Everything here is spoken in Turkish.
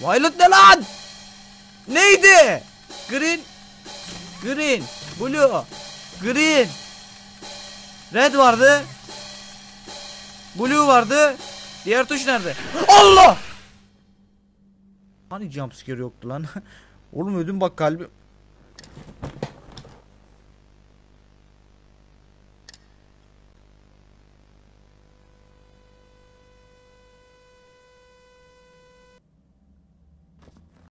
Violet ne lan? Neydi? Green. Green. Blue. Green. Red vardı. Blue vardı. Diğer tuş nerede? Allah! Hani jumpscare yoktu lan? Oğlum ödüm bak kalbim.